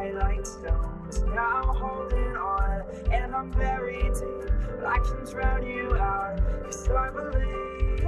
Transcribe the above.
fly like. Now I'm holding on and I'm buried deep. But I can drown you out, cause I believe.